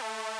Bye.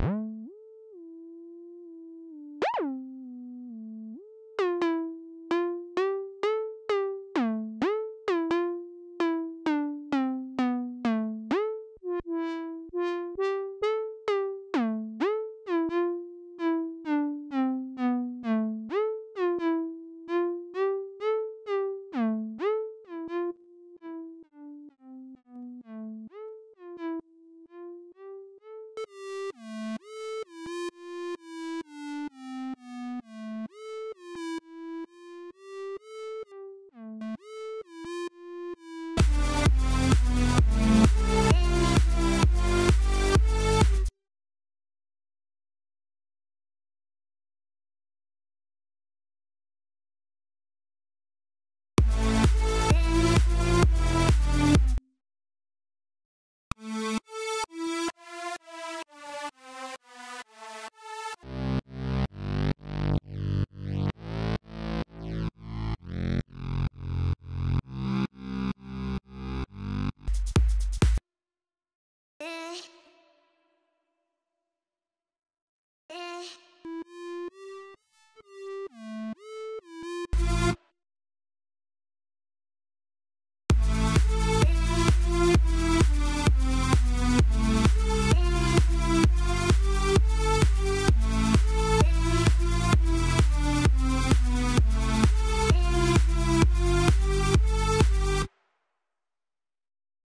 you